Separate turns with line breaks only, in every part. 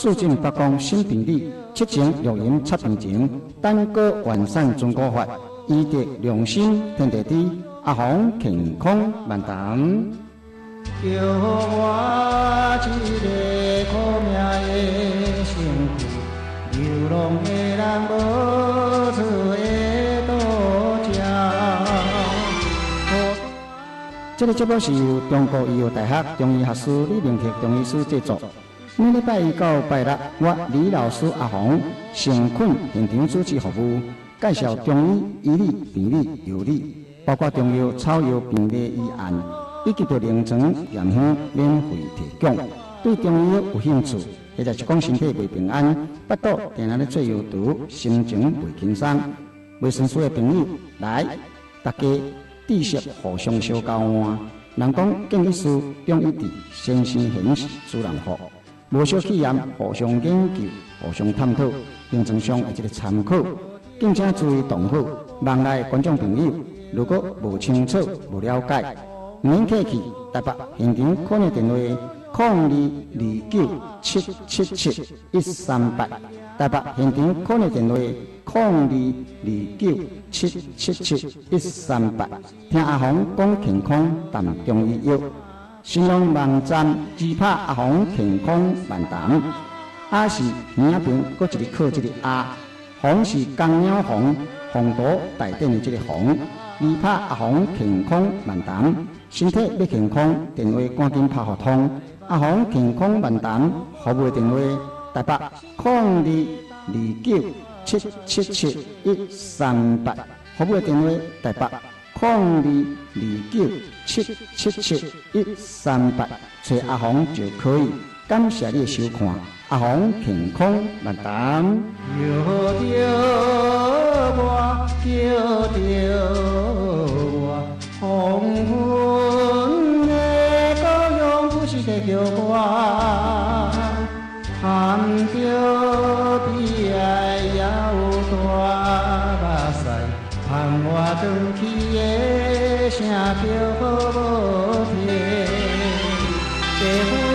促进八光新病理，七情六淫七病情，单歌完善中国法，医德良心天地地，阿红健康万达。
叫我一个苦命的辛苦，流浪的人。
这个节目是由中国医药大学中医学士李明杰中医师制作。每礼拜一到拜六，我李老师阿红诚恳现场主持服务，介绍中医医理、病理、药理，包括中药、草药、病理医案，以及着临床验方免费提供。对中医有兴趣，或者是讲身体未平安，腹肚定定咧做药毒，心情未轻松，未顺遂的朋友来，大家知识互相相交换。人讲建议书中医治，先生显示主人福。无小企业互相研究、互相探讨，临床上一个参考，敬请注意同好。望来观众朋友，如果无清楚、无了解，免客气，台北现场可能电话：零二二九七七七一三八。台北现场可能电话：零二二九七七七一三八。听阿红讲健康，谈中医药。信用网站只拍阿红健康万谈，阿是名边搁一个靠一个阿，红是公鸟红，红图大顶的这个红，只拍阿红健康万谈，身体要健康，电话赶紧拍互通。阿红健康万谈服务电话：台北零二二九七七七一三八，服务电话：台北。零二二九七七七一三八，找阿红就可以。感谢你的收看，阿红健康万达。
叫着我，叫着我，黄昏的故乡不是在叫我，含着悲哀也有大目屎，盼我回去的。声叫好无听，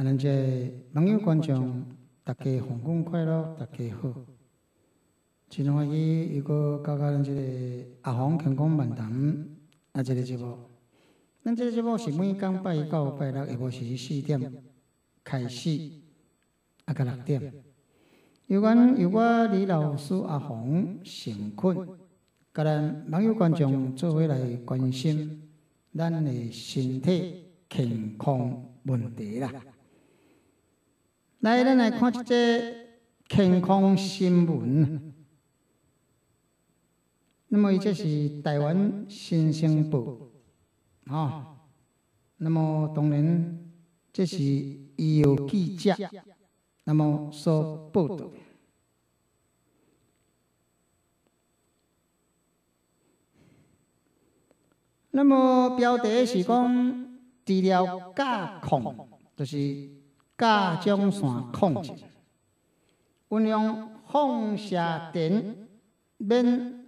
阿
恁这网友观众，大家红光快乐，大家好。真欢喜一个教教咱这个阿红健康万达啊，这个节目。咱这个节目是每天拜一到拜六下晡时四点开始，啊个六点。有关由我李老师阿红成困。甲咱网友观众做伙来关心咱的身体健康问题啦。来，咱来看一则健康新闻。那么，这是台湾新生报啊。那么，当然这是医药记者那么所报道。那么标题是讲治疗甲亢，就是甲状腺亢进，运用放射电免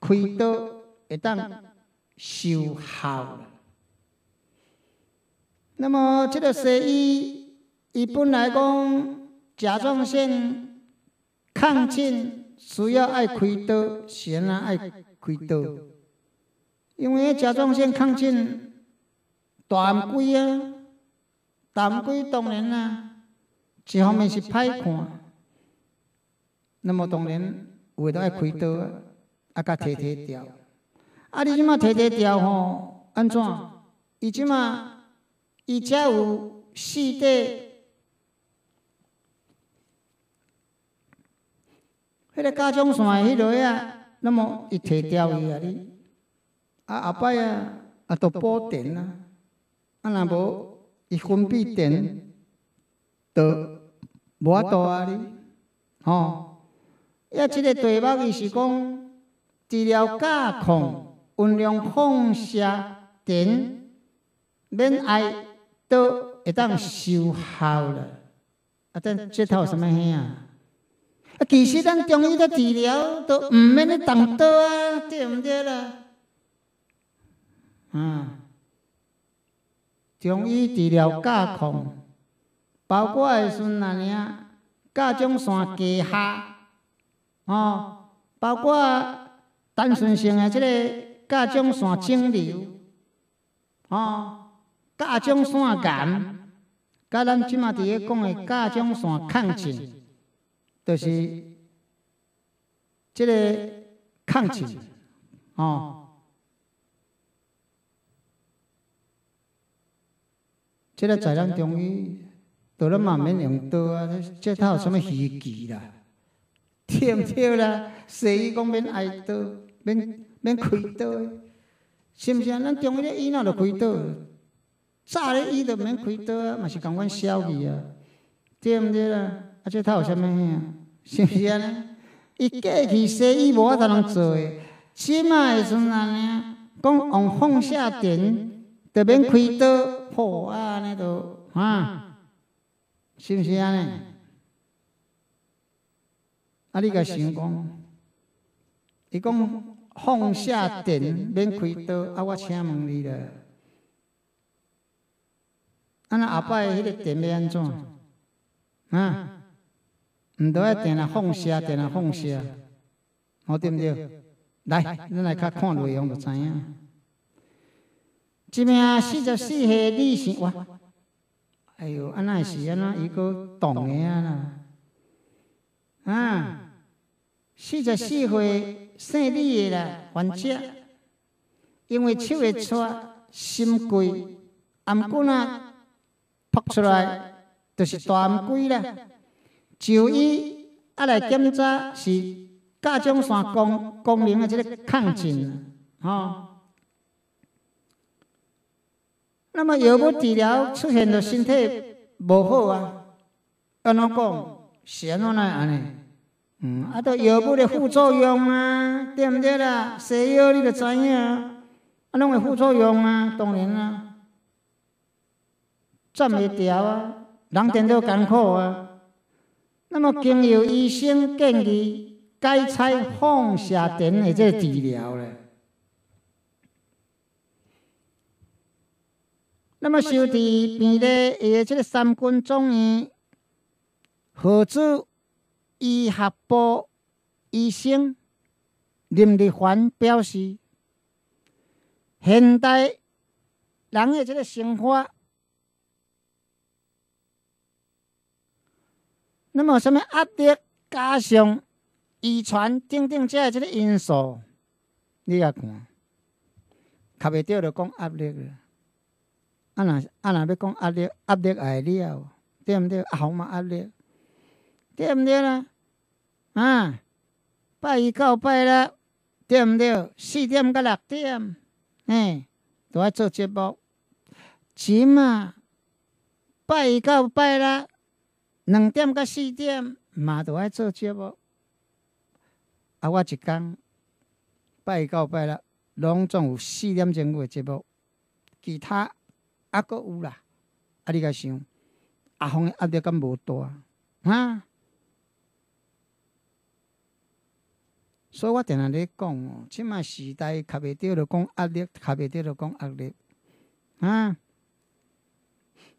开刀会当收效。那么这个西医，一般来讲甲状腺亢进需要爱开刀，先啊爱开刀。因为甲状腺亢进大暗啊，大暗当然啦，一方面是歹看，
那么当然有诶都爱开刀啊，啊，甲摕摕掉。啊，你即马提提掉吼，安怎？伊即马伊遮有四底，迄个甲种线迄落啊，那么伊提掉伊啊你，啊后摆啊，啊都补电啊，啊若无伊分泌电，都无法度啊你，吼，呀，即个题目伊是讲治疗甲亢，运用放射电免爱都会当收效了。啊，但这套什么戏啊？其实咱中医的治疗都毋免咧动刀啊，对毋对啦？啊，中医治疗甲亢，包括诶时阵安尼啊，甲状腺低下，哦，包括单纯性诶即个甲状腺肿瘤，哦，甲状腺癌。甲咱即马伫咧讲诶甲状腺亢进，就是即个亢进，哦，即个在咱中医，倒咧嘛免用刀啊，这套有啥物虚技啦？对毋对啦？西医讲免挨刀，免免开刀，是毋是啊？咱中医咧医哪着开刀？早咧医都免开刀啊，嘛是共阮消去啊，对毋对啦？啊，这他有啥物啊？是毋是安尼？伊过去西医无法度通做诶，即卖诶时阵安尼，讲用放射电，着免开刀，破啊安尼都啊，是毋是安尼？啊，你甲想讲，伊讲放下电免开刀，啊，我请问你了。啊，那后摆迄个电要安怎？啊，毋都爱电啊放下，电啊放下，好对毋对？来，咱来较看内容就知影。一名四十四岁女性，哇，哎哟，安那是安那一个动的啊啦，啊，四十四岁姓李的啦，患者，因为手会颤、心悸、颔骨啊。扑出来就是大暗鬼啦，就医啊来检查是甲状腺功功能的这个亢进，吼。那么药物治疗出现了身体无好啊，安怎讲？是安怎来安尼？嗯，啊，都药物的副作用啊，对毋对啦？西药你著知影，啊，拢会副作用啊，当然啦。转袂调啊，人电都艰苦啊。那么经由医生建议改采放射电的这治疗咧。那么受伫病例诶这个三军总院合资医学部医生林立环表示，现代人的这个生活。那么，什么压力加上遗传等等这个这个因素，你也看，卡袂掉就讲压力了。啊那啊那要讲压力，压力会了，对毋对？啊，嘛压力，对毋对啦？啊，拜一到拜六，对毋对？四点到六点，哎，都爱做节目。起码拜一到拜六。两点到四点嘛，都爱做节目。啊，我一工拜一到拜六，拢总有四点钟个节目。其他啊阁有啦。啊，你甲想，阿峰压力敢无大？啊？所以我定定咧讲哦，即卖时代卡袂对，就讲压力；卡袂对，就讲压力。啊？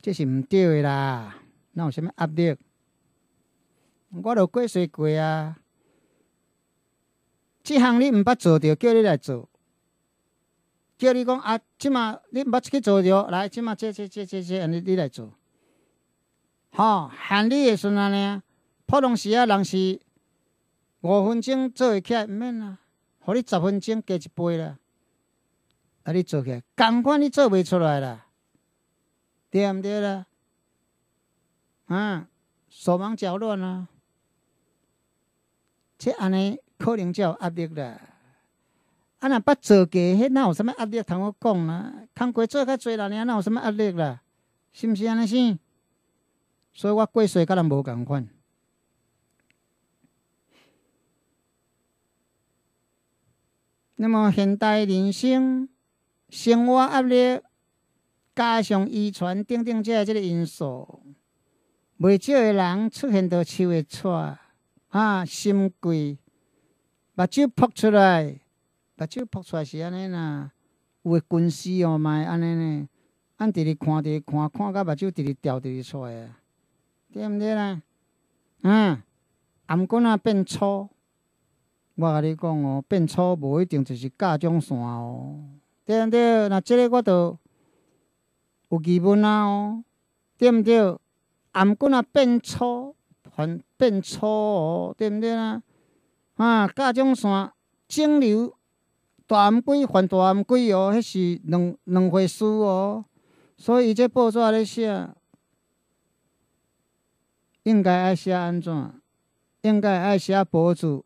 这是毋对诶啦。那有啥物压力？我著过岁过啊！即项你毋捌做着，叫你来做。叫你讲啊，即马你毋捌去做着，来，即马这这这这这，安尼你来做。吼，限你诶时阵安尼，普通时啊，人是五分钟做会起来，毋免啦，互你十分钟加一杯啦。啊，你做起来，共款你做袂出来啦，对毋对啦？啊，手忙脚乱啊，这安尼可能才有压力啦。啊，若捌做过，迄哪有啥物压力通我讲啦？工过做较济啦，尔哪有啥物压力啦？是毋是安尼先？所以我过岁甲人无共款。那么现代人生生活压力，加上遗传等等这即个因素，袂少个人出现到手会喘，啊，心悸，目睭扑出来，目睭扑出来是安尼啦，有诶近视哦，嘛安尼呢，按直直看，直直看，看到目睭直直掉，直直出来啊，对毋对啦？嗯，颔管啊变粗。我甲你讲哦，变粗无一定就是甲状腺哦，对毋对？那即个我都有疑问啊哦，对毋对？颔管啊变粗，还变粗哦，对毋对啦？啊，甲状腺肿瘤，大颔龟还大颔龟哦，迄是两两回事哦。所以这报纸咧写，应该爱写安怎？应该爱写博主。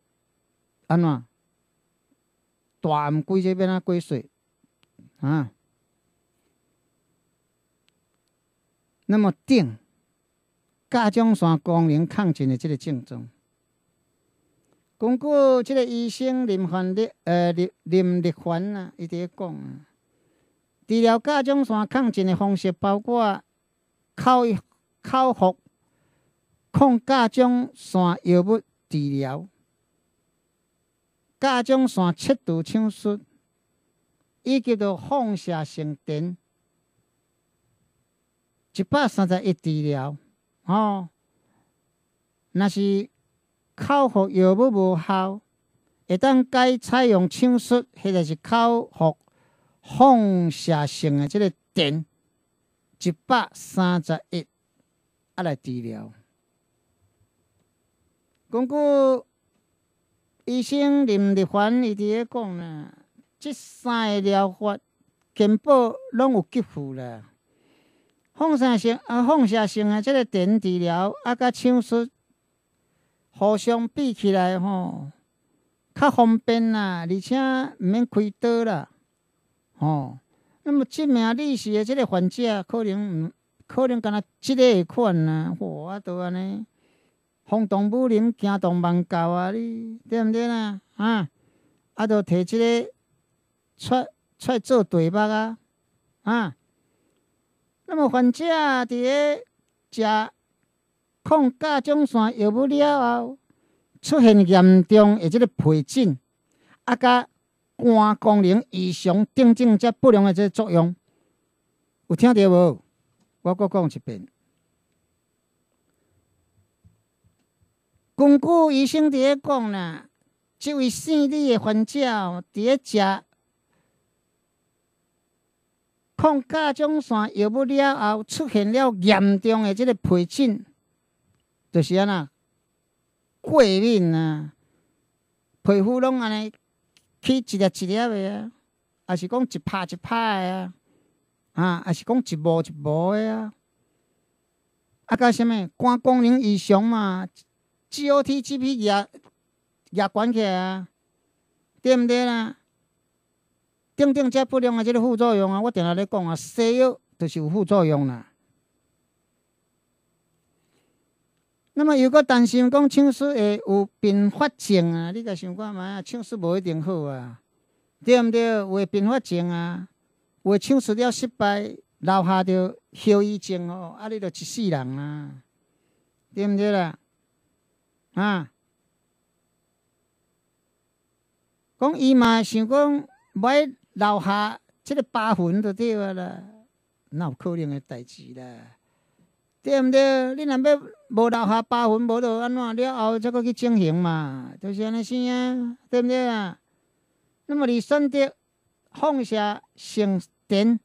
安怎？大暗龟这边啊，龟水啊。那么定甲状腺功能亢进的这个症状，根据这个医生林焕立呃林林立环啊，伊伫讲啊，治疗甲状腺亢进的方式包括口口服抗甲状腺药物治疗。甲状腺切除手术，以及着放射性碘，一百三十一治疗。哦，若是口服药物无效，会当改采用手术，或者是口服放射性的即个碘，一百三十一啊来治疗。根据医生林立凡伊伫咧讲啦，即三个疗法根本拢有吉付啦。放射性啊，放射性啊，即个电治疗啊，甲手术互相比起来吼，较方便啦，而且毋免开刀啦，吼。那么即名利息的即个患者，可能毋可能敢若即个款啊，我都安尼。风动武林，惊动万教啊！你对毋对啦？啊，啊，着摕即个出出做对目啊！啊，那么患者伫咧食抗甲状腺药物了后，出现严重的即个皮疹，啊，甲肝功能异常等等则不良的即个作用，有听着无？我阁讲一遍。根据医生伫咧讲啦，即位姓李的患者伫咧食抗甲状腺药物了后，出现了严重的即个皮疹，就是安那过敏啊，皮肤拢安尼起一粒一粒的啊，啊是讲一拍一拍的啊，啊，还是讲一模一模的啊，啊，甲什物肝功能异常嘛？G O T G P 也也关起啊，对毋对啦？等等，这不良的这个副作用啊，我定下咧讲啊，西药就是有副作用啦。那么如果担心讲手术会有并发症啊，你甲想看觅，手术无一定好啊，对毋对？有并发症啊，有手术了失败，留下着后遗症哦，啊，你着一世人啊，对毋对啦？啊，讲伊嘛想讲，买留下即个疤痕就对啊啦，哪有可能诶代志啦？对毋对？你若要无留下疤痕，无就安怎了后再搁去整形嘛？就是安尼生啊，对毋对啊？那么你选择放射性碘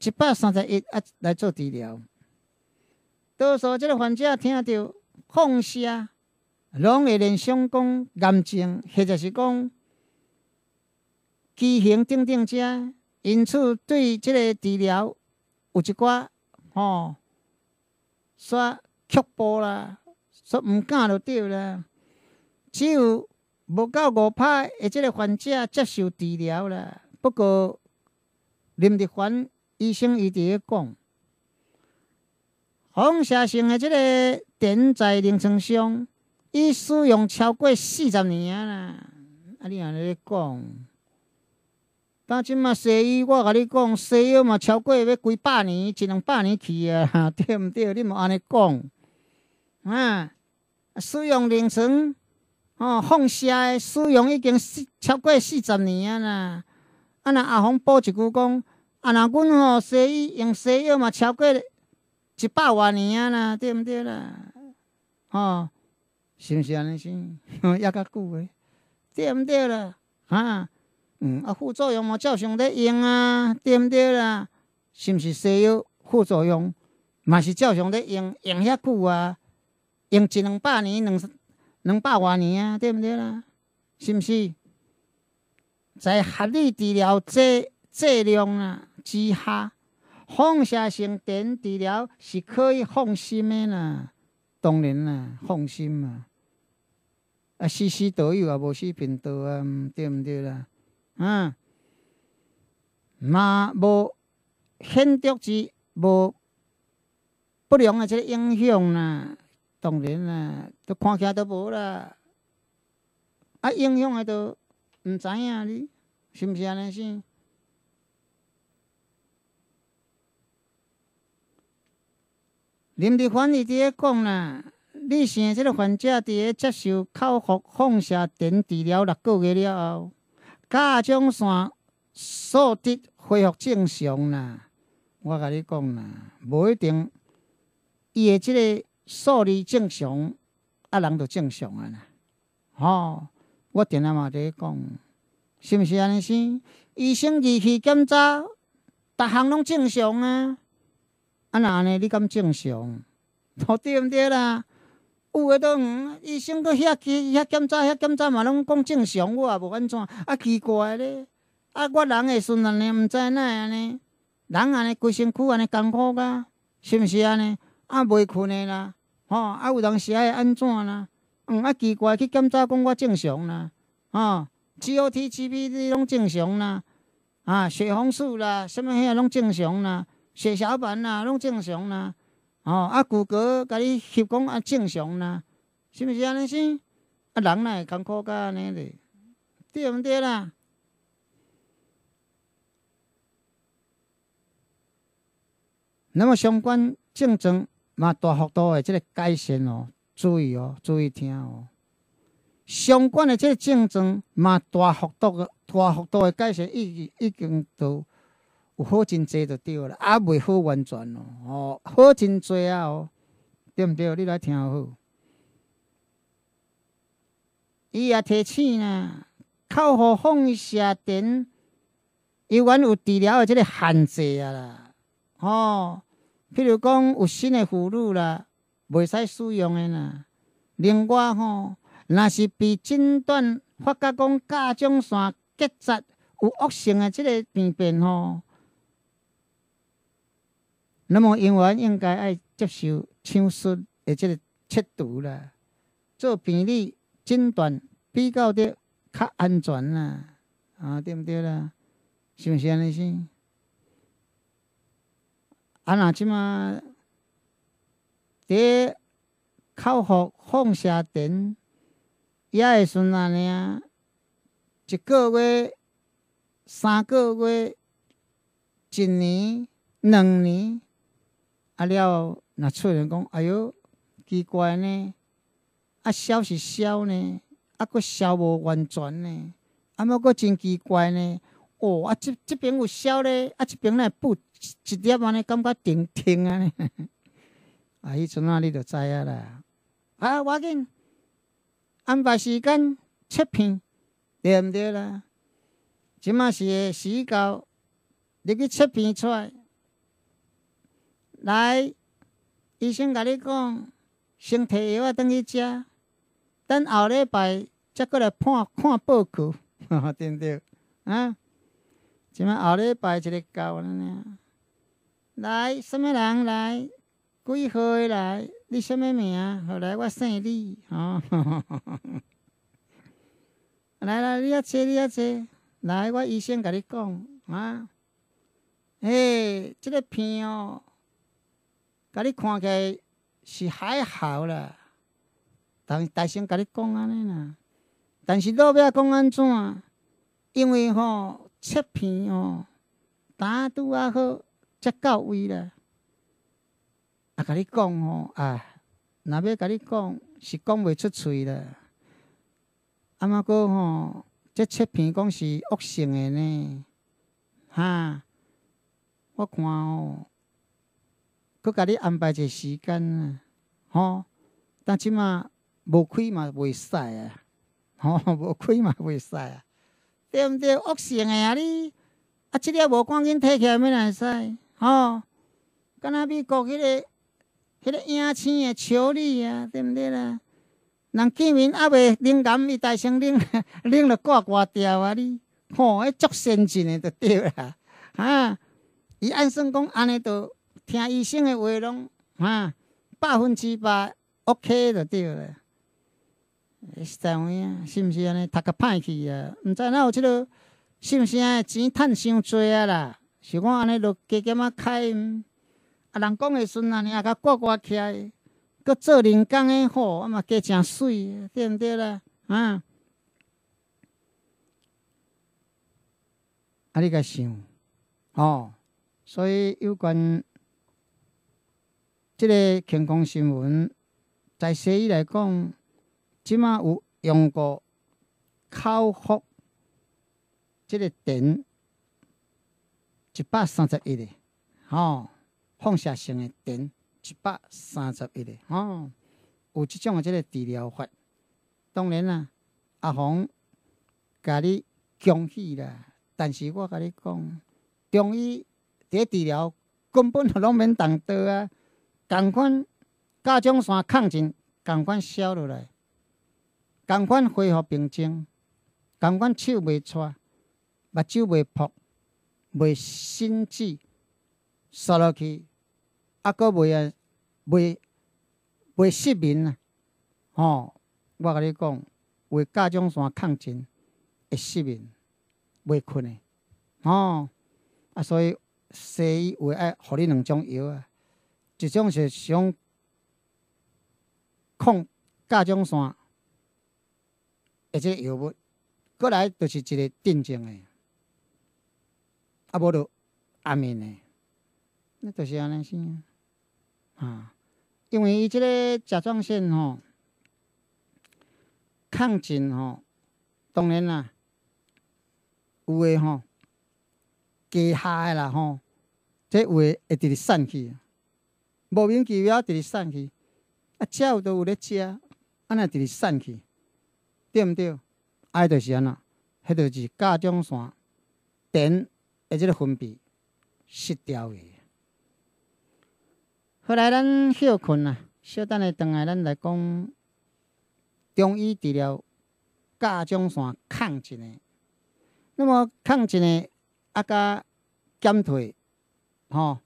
一百三十一啊来做治疗，多数即个患者听到放射。拢会联想讲癌症，或者是讲畸形等等者，因此对即个治疗有一寡吼，煞却步啦，煞毋敢就对啦。只有无够五拍的即个患者接受治疗啦。不过林立凡医生伊伫咧讲，放射性的即个碘在临床上。伊使用超过四十年啊啦！啊，你安尼咧讲，当即嘛西医，我甲你讲，西医嘛超过要几百年、一两百年去啊，对毋对？你莫安尼讲啊！使用临床哦，放射诶，使用已经四超过四十年啊啦！啊，若阿红补一句讲，啊，若阮吼西医用西药嘛超过一百外年啊啦，对毋对啦？吼！是毋是安尼先？抑较久诶，对毋对啦？哈，嗯，啊，副作用嘛照常咧用啊，对毋对啦？是毋是西药副作用嘛是照常咧用，用遐久啊？用一两百年、两两百外年啊，对毋对啦？是毋是？在合理治疗剂剂量啊之下，放射性碘治疗是可以放心诶啦。当然啦，放心嘛。啊，时时都有啊，无死病倒啊，对毋对啦？啊，嘛无显著之无不良的即个影响啦，当然啦，都看起来都无啦。啊，影响的都毋知影哩，是毋是安尼先？林立凡伊伫咧讲啦。你生即个患者伫咧接受口服放射碘治疗六个月了后，甲状腺数值恢复正常啦。我甲你讲啦，无一定伊诶即个数字正常，啊人就正常啊啦。吼，我定下嘛伫讲，是毋是安尼先？医生仪器检查，逐项拢正常啊。啊那安尼你敢正常？对毋对啦？有诶，都毋，医生搁遐去遐检查，遐检查嘛，拢讲正常，我也无安怎，啊奇怪咧，啊我人会孙安尼，毋知哪会安尼，人安尼规身躯安尼艰苦啊，是毋是安尼？啊袂困诶啦，吼，啊有当时会安怎啦？嗯，啊奇怪去检查讲我正常啦，吼，G O T、G P D 拢正常啦，啊血红素啦，什物遐拢正常啦，血小板啦拢正常啦。哦，啊，骨骼甲你翕讲啊正常啦，是毋是安尼先？啊，人哪会艰苦甲安尼咧？对毋对啦？那么相关症状嘛大幅度的即个改善哦，注意哦，注意听哦。相关的即个症状嘛大幅度的大幅度的改善，已已经都。有好真济就对啦，啊，未好完全咯，哦，好真济啊，哦，对毋对？你来听好。伊也提醒呢，口服放射碘，伊原有治疗的即个限制啊啦，吼，譬如讲有新的妇女啦，袂使使用的啦。另外吼，若是被诊断发觉讲甲状腺结扎有恶性的即个病变吼。那么，因为应该爱接受手术的这个切除啦，做病理诊断比较的较安全啦，啊，对毋对啦？是毋是安尼先？啊，那即马伫口服放射碘也会顺安尼啊，一个月、三个月、一年、两年。啊了，若出人讲，哎哟，奇怪呢，啊消是消呢，啊佫消无完全呢，啊莫佫真奇怪呢，哦，啊即即边有消咧，啊即边呢不一点安尼，感觉停停啊呢，啊迄阵啊你就知影啦，啊我紧安排时间切片，对毋对啦？即马是时到，你去切片出来。来，医生甲你讲，先摕药仔转去食，等后礼拜再过来看看报告，对毋对？啊，即摆后礼拜一个到了呢。来，什么人来？几号的来？你什么名？后来我姓李，吼。来来，你遐坐，你遐坐。来，我医生甲你讲啊。嘿，即个片哦，甲你看起来是还好啦。但大声甲你讲安尼啦。但是老尾讲安怎？因为吼切片哦，打拄啊好，才到位啦。啊，甲你讲吼，啊，若要甲你讲，是讲袂出喙啦。啊，嘛个吼，这切片讲是恶性诶呢，哈。我看哦，佮甲你安排一个时间啊，吼。但即马无开嘛袂使啊，吼，无开嘛袂使啊，对毋对？恶性诶啊你，啊，即个无赶紧摕起来，要来使，吼。敢若美国迄个。迄个影星的笑你啊，对毋对啦？人见面还袂冷感，伊大声拎拎 了挂挂掉啊！你吼，迄足先进诶就对啦，哈！伊按算讲安尼，就听医生诶话拢哈，百分之百 OK 就对了。实在有影，是毋是安尼？读个歹去啊！毋知哪有即个是毋是安尼？钱趁伤济啊啦！是讲安尼，就加减啊开。啊，人讲的时阵，安尼啊，甲挂挂起来，搁做人工的好，啊嘛加诚水，对毋对啦？啊，啊，你甲想，哦，所以有关即个健康新闻，在西医来讲，即马有用过口服即个碘一百三十一个，吼。放射性的碘一百三十一个，哦，有即种的即个治疗法。当然啦，阿红甲你恭喜啦。但是我甲你讲，中医伫治疗根本就拢免动刀啊，共款甲种线抗进，共款消落来，共款恢复平静，共款手袂颤，目睭袂扑，袂心悸，刷落去。啊，搁袂啊，袂袂失眠啊！吼，我甲你讲，为甲状腺抗震会失眠，袂困诶。吼，啊，所以西医为爱互你两种药啊，一种是想抗甲种线，而且药物，过来就是一个镇静诶，啊，无就安眠诶，那就是安尼先。啊，因为伊即个甲状腺吼，亢进吼，当然啦，有诶吼，低下诶啦吼，即有诶会直直散去，莫名其妙直直散去，啊，鸟都有咧食，啊，那直直散去，对毋对？啊，就是安那，迄就是甲状腺碘诶即个分泌失调诶。后来咱休困啊，小等下转来，咱来讲中医治疗甲状腺亢进的。那么亢进的啊，甲减退，吼，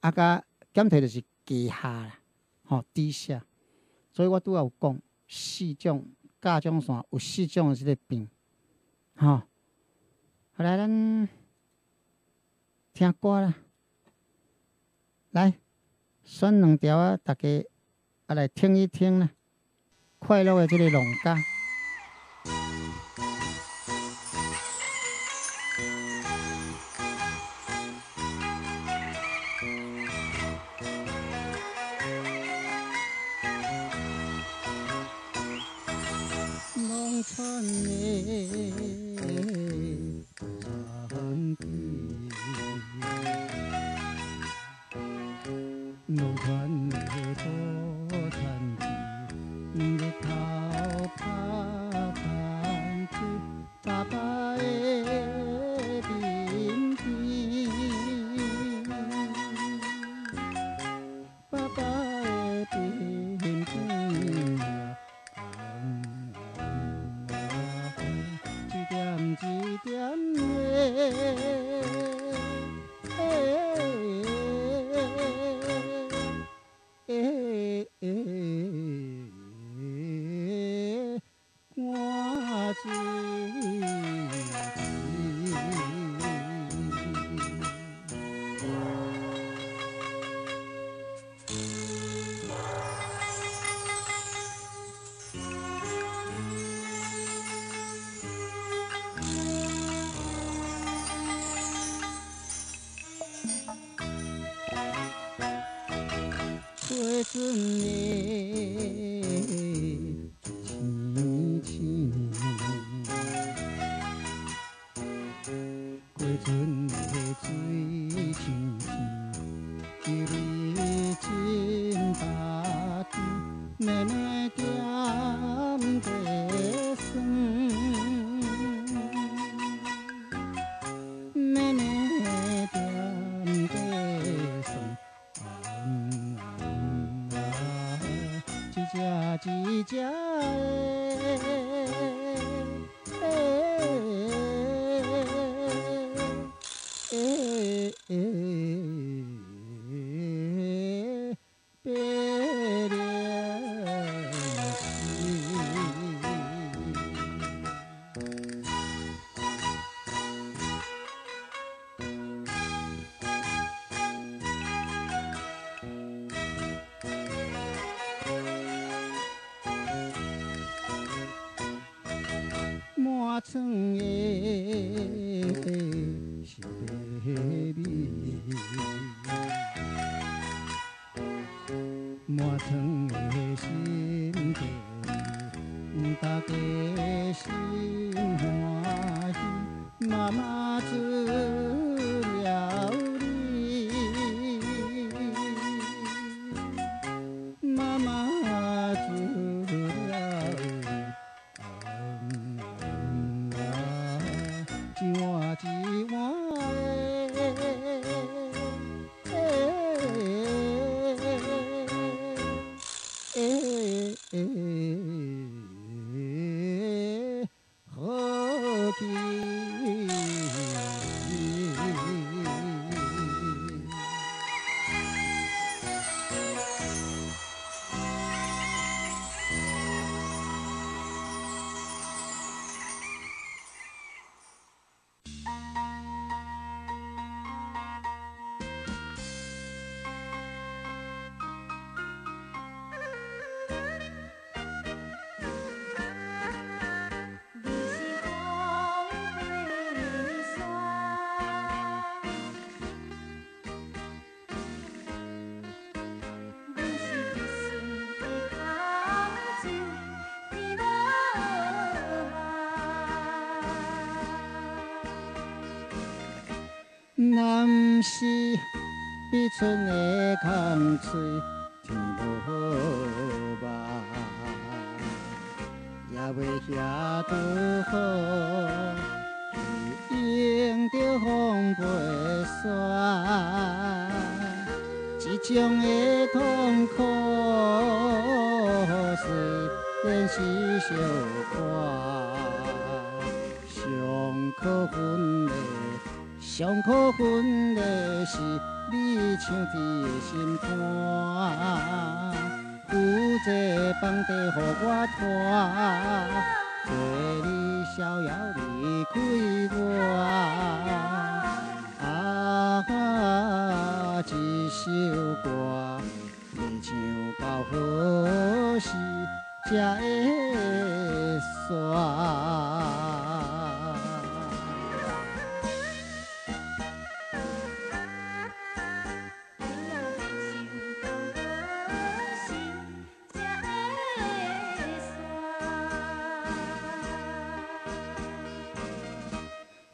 啊，甲减退就是低下啦，吼，低下。所以我拄有讲四种甲状腺有四种即个病，吼。后来咱听歌啦，来。选两条啊，大家啊来听一听啦，快乐的这个农歌。农村的转了多层地，日头怕冷，去爸爸。ơi 南是彼村的香水。Quá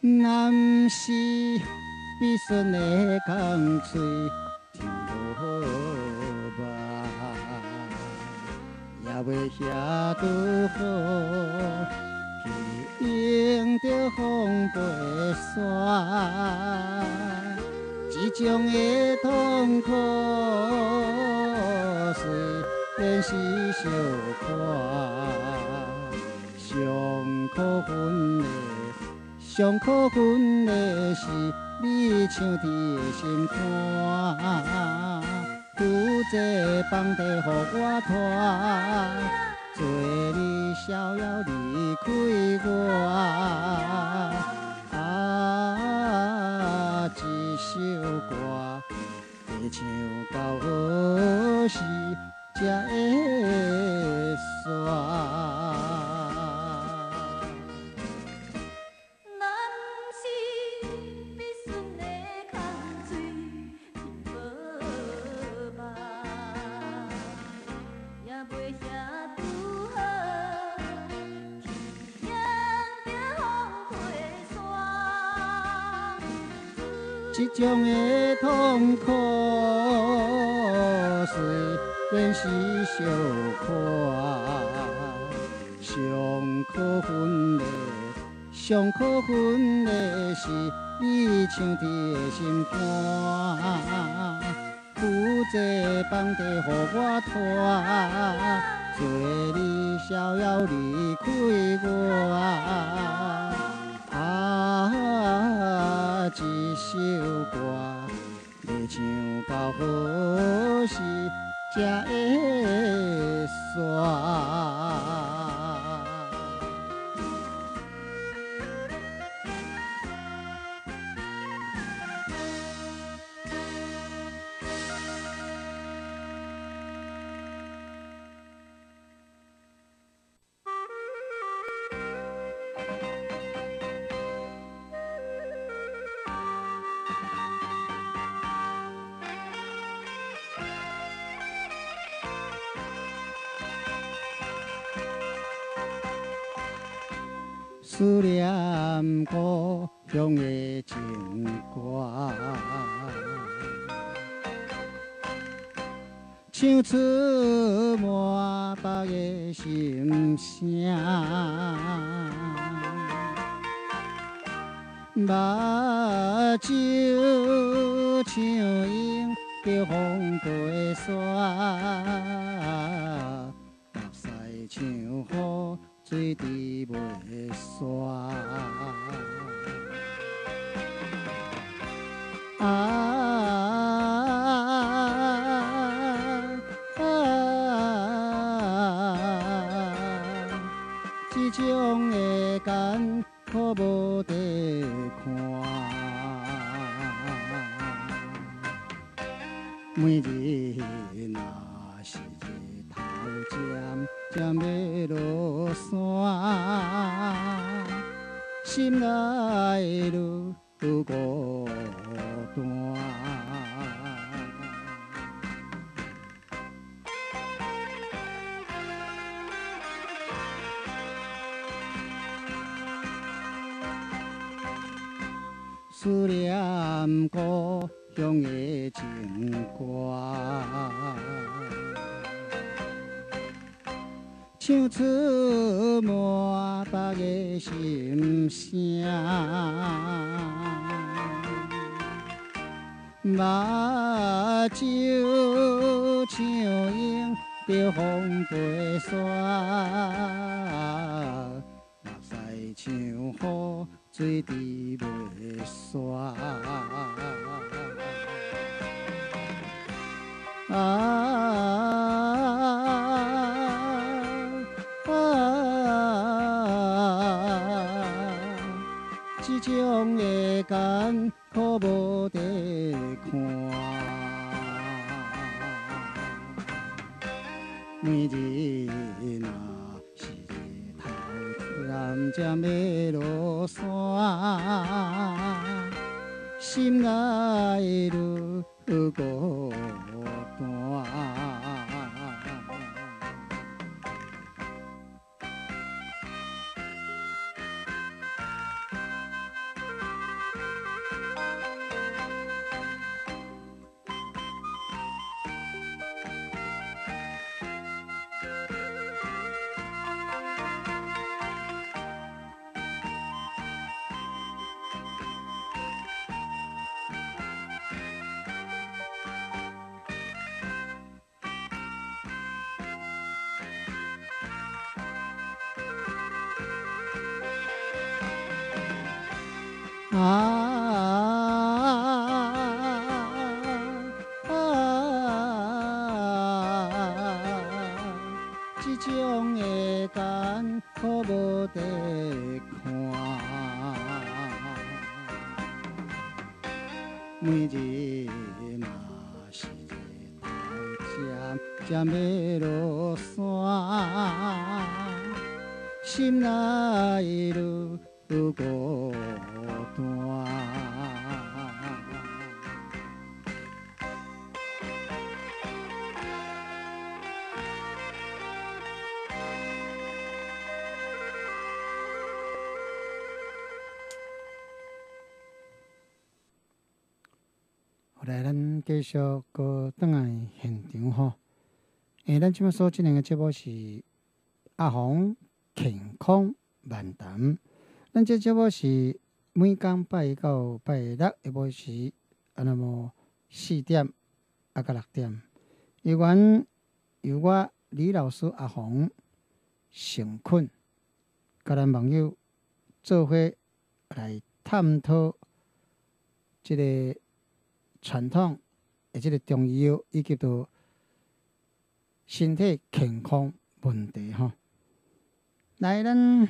咱是悲酸的江水，真无
涯，也要遐拄好，去迎着风飞沙。一种的痛苦，虽然是小块，上苦分。上靠阮的是你唱在心肝，负债放低给我担，做你逍遥离开我。啊，一首歌，会唱到何时才会煞？种的痛苦，虽然是小可，上可恨的，上可恨的是你抢伫的心肝，负这房地予我拖，做你逍遥离开我。一首歌要唱到何时才会煞？思念故乡的情歌，唱出满腹的心声。目睭像樱着风飞沙，目屎像雨水滴袂煞。啊目睭这种的艰苦无地看，每日若是日头渐渐要落山，心内愈孤单。来咱继续搁转来现场吼，诶，咱即摆所进行的节目是阿红健康漫谈，咱这节目是每工拜一到拜六下晡时，啊那么四点啊个六点，有关由我李老师阿红成困，甲咱网友做伙来探讨即、个。传统诶，即个中医药以及到身体健康问题吼，来咱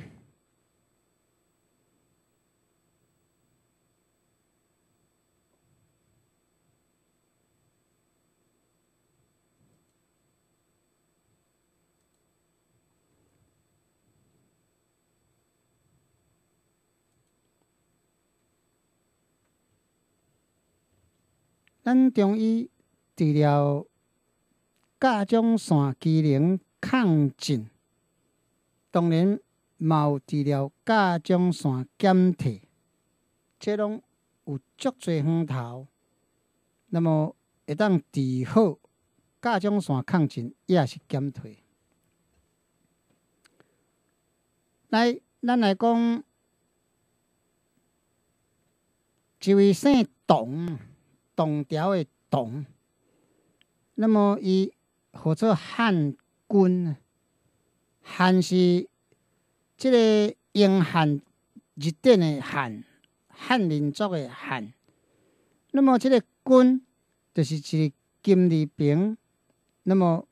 咱中医治疗甲状腺机能亢进，当然嘛有治疗甲状腺减退，这拢有足侪方头。那么会当治好甲状腺亢进，也是减退。来，咱来讲一位姓董。董条的董，那么伊号做汉军，汉是即个英汉日典的汉，汉民族的汉。那么即个军就是一个金字旁，那么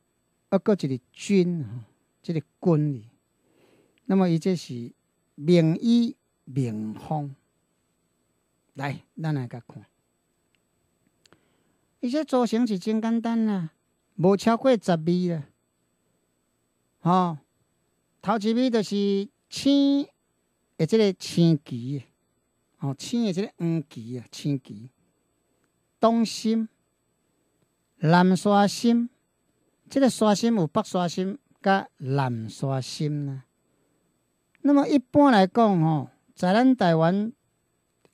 还搁一个军，即个军哩。那么伊这是名医名方，来，咱来甲看。伊这造型是真简单啦，无超过十米啦。吼，头一米就是青的即个青旗，吼青的即个黄旗啊，青旗。东心、南沙心，即个沙心有北沙心甲南沙心啦。那么一般来讲吼，在咱台湾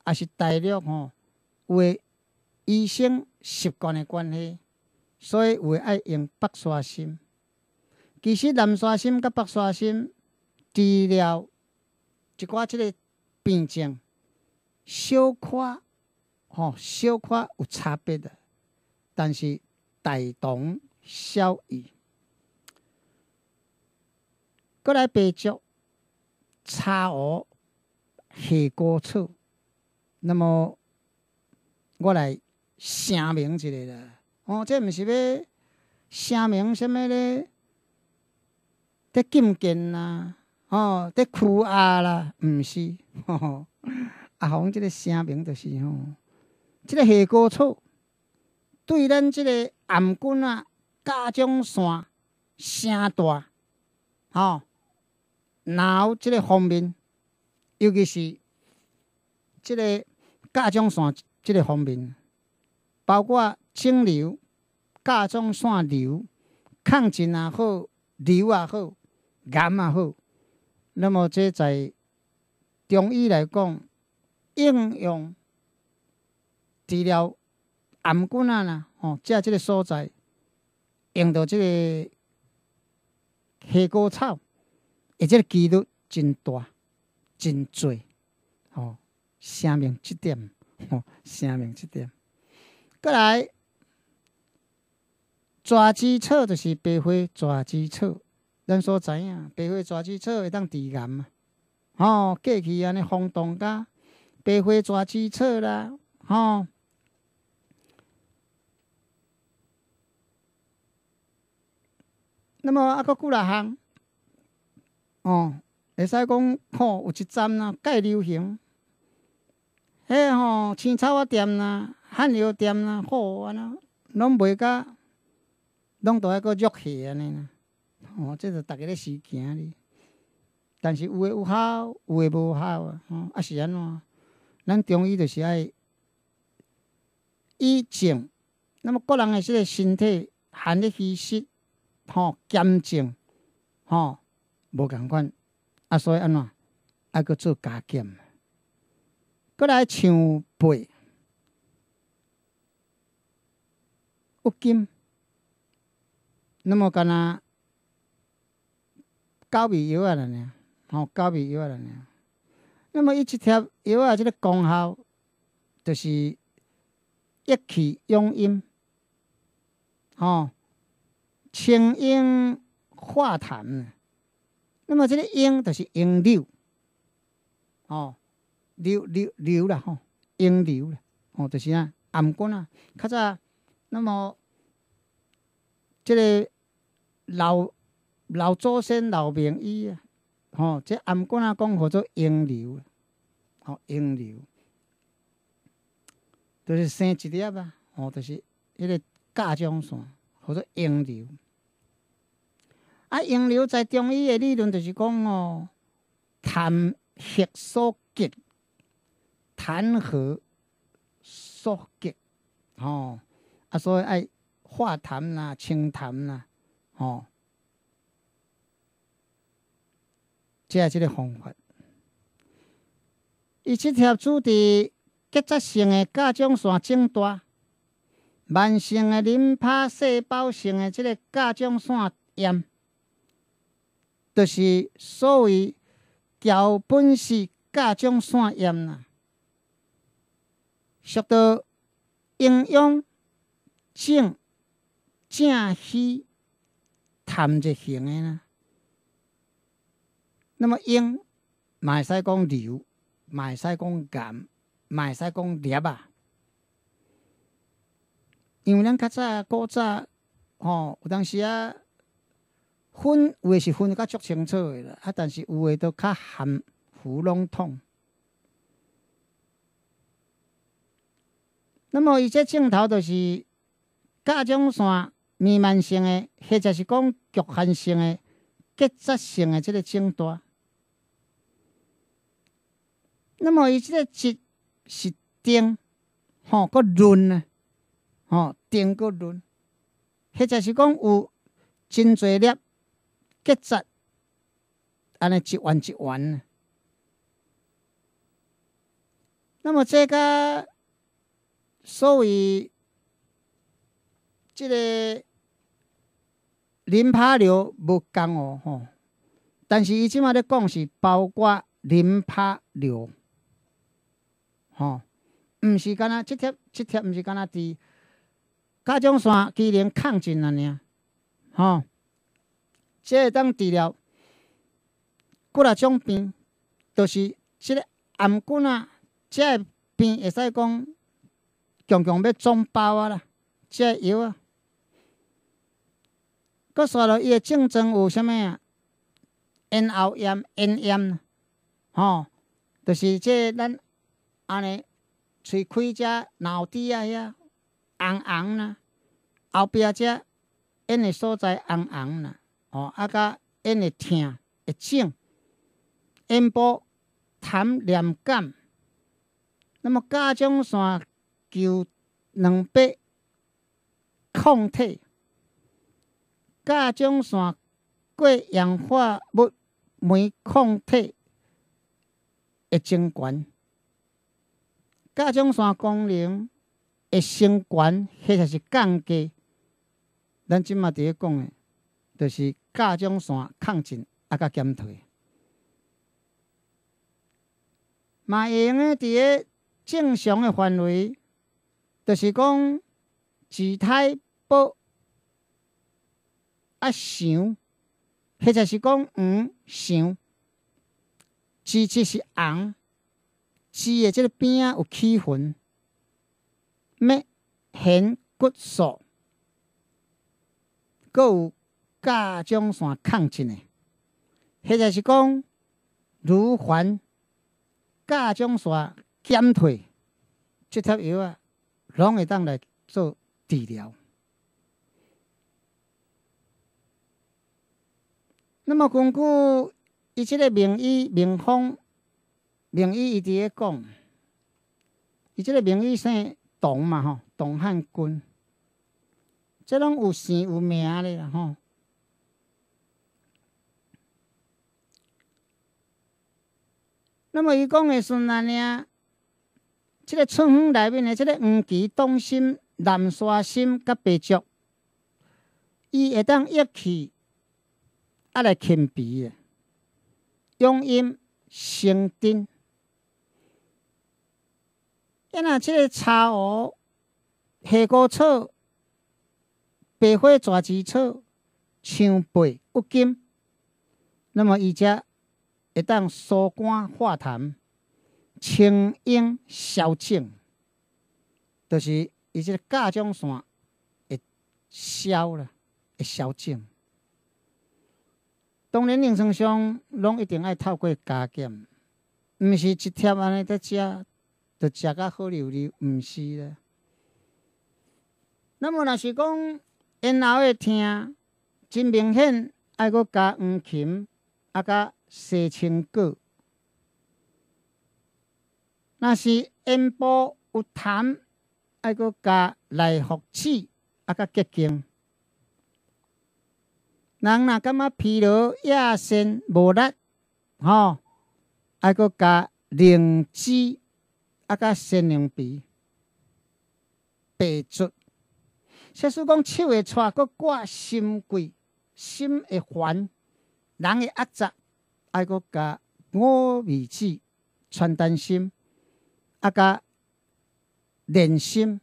也是大陆吼，有诶医生。习惯的关系，所以会爱用北沙参。其实南沙参甲北沙参治疗一寡即个病症，小可吼小可有差别的，但是大同小异。过来白竹、茶鹅、黑果草，那么我来。声明一个啦，哦，这毋是要声明什么咧？得禁见啦，哦，得驱压啦，毋是。阿 红，即个声明就是吼，即个下果草对咱即个颔棍啊、甲状腺声大，吼，脑即个方面，尤其是即个甲状腺即个方面。包括肿瘤、甲状腺瘤、亢进也好、瘤也好、癌也好，那么这在中医来讲，应用治疗癌菌啊啦，吼，即这个所在用到这个黑果草，而且几率真大、真多，吼，声明这点，吼，声明这点。过来，蛇枝草就是白花蛇枝草，咱所知影，白花蛇枝草会当治癌嘛？吼，过去安尼轰动甲白花蛇枝草啦，吼。那么啊，搁几若项，哦，会使讲吼有一站啦，介流行。迄吼青草仔店啦、汉药店啦，好安那，拢卖甲，拢都还佫弱气安尼啦。吼、这是逐个咧实行哩。但是有诶有效，有诶无效啊。吼、啊是安怎？咱中医就是爱以静，那么个人诶即个身体含咧虚实，吼、减静，吼、无共款。啊，所以安怎？啊佫做加减。过来像背，有金，那么干那九味药啊了呢？吼，九味药啊了呢？那么伊一贴药啊，这个功效就是一气养阴，吼，清阴化痰。那么这个阴就是阴流，哦。流流流啦吼，阴流啦，吼，就是啊，暗棍啊，较早那么即个老老祖先老名医啊，吼，即颔棍啊讲叫做阴流，吼，阴流，就是生一粒啊，吼，就是迄个甲状腺，叫做阴流。啊，阴流在中医的理论就是讲哦，痰血所结。痰核所结，吼啊，所以爱化痰啦、清痰啦，吼，即系即个方法。伊即条主伫结扎性的甲状腺肿大、慢性的淋巴细胞性的即个甲状腺炎，就是所谓桥本氏甲状腺炎啦。属到营养正正虚痰热型的呢。那么阴，嘛会使讲流，嘛会使讲咸，嘛会使讲烈啊。因为咱较早古早吼，有当时啊，分有诶是分较足清楚诶啦，啊，但是有诶都较含糊笼统。那么伊这镜头就是甲状腺弥漫性的，或者是讲局限性的结扎性的这个肿大。那么伊这个质是定，吼，个润啊，吼，定个润，或者是讲有真侪粒结扎，安尼一丸一丸。那么这个。所谓即个淋巴瘤无共哦吼，但是伊即马咧讲是包括淋巴瘤，吼，毋是干那即贴即贴，毋是干那伫甲状腺机能亢进安尼啊，吼，即会当治疗几啊种病，就是即个颔骨啊，即个病会使讲。强强要肿包啊啦，即个药啊，佮刷落伊诶症状有啥物啊？咽喉炎、咽炎，吼，就是即咱安尼喙开遮脑底啊遐红红啦，后壁遮咽诶所在红红啦，吼，啊甲咽会疼会肿，咽部痰黏感，那么甲状腺。求两百抗体，甲状腺过氧化物酶抗体会增悬，甲状腺功能会升悬，或者是降低。咱即马伫咧讲诶，就是甲状腺亢进啊，甲减退，嘛会用诶伫咧正常诶范围。就是讲，自体不啊想，或者是讲黄想，字质是红，字的即个边啊有起痕，咩显骨素，佮有甲状腺亢进的，或者是讲乳环、甲状腺减退，这贴药啊，拢会当来做治疗。那么根据伊即个名医名方，名医伊伫咧讲，伊即个名医姓董嘛吼，董汉军，这拢有姓有名咧啦吼。那么伊讲的是安尼啊，即个春风内面的即个黄芪、冬参、南沙参、甲白术，伊会当益气，啊来清鼻的，养阴生津。啊若即个茶壶、黑果草、白花蛇子草、菖蒲、郁金，那么伊则会当疏肝化痰、清阴消肿，就是伊即个甲状腺会消啦，会消肿。当然，临床上拢一定爱透过加减，毋是一贴安尼在食，就食甲好溜溜，毋是啦。那么，若是讲咽喉会疼，真明显，爱佫加黄芩，啊，甲西青果。若是咽部有痰，爱佫加来福子，啊，甲结晶。人若感觉疲劳、亚肾无力，吼，爱搁加灵芝，啊，甲仙灵皮、白术。假使讲手会颤，搁挂心悸，心会烦，人会压杂，爱搁加五味子、川丹参，啊，甲莲心。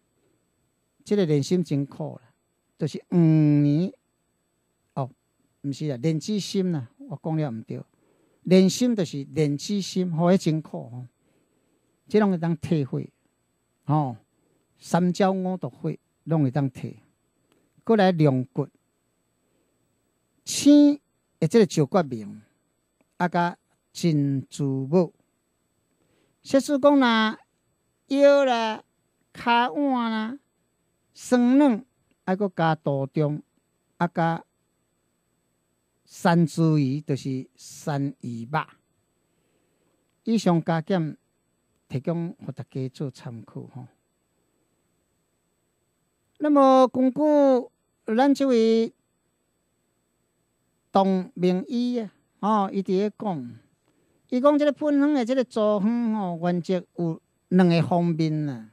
即个莲心真苦啦，就是黄年。毋是啦，莲子心啦，我讲了毋对。莲心就是莲子心，互迄真苦吼。即拢会当退火，吼，三焦五毒火拢会当退。过来龙骨，青诶，即个石决明，啊，甲金珠母。说使讲啦腰啦、骹腕啦、酸软，爱搁加杜仲，啊，甲。山茱萸就是山萸肉，以上加减提供互大家做参考吼。那么根据咱即位董名医啊，吼，伊伫咧讲，伊讲即个喷香的即个组方吼，原则有两个方面啦。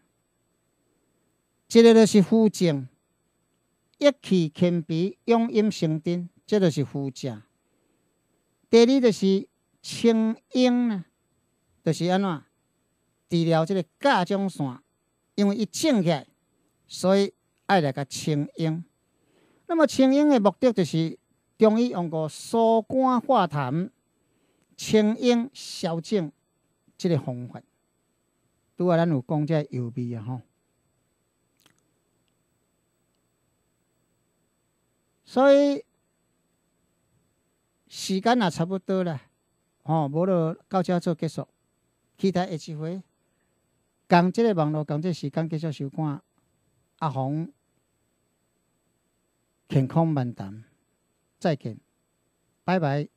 一个就是扶正，益气清鼻，养阴生津。这就是扶正。第二就是清阴啦，就是安怎治疗这个甲状腺，因为伊肿起来，所以爱来个清阴。那么清阴的目的就是中医用过疏肝化痰、清阴消肿这个方法。拄啊，咱有讲这药味啊，吼。所以。时间也差不多了，吼，无就到遮做结束。期待下一回，共即个网络，共即个时间继续收看阿红健康漫谈，再见，拜拜。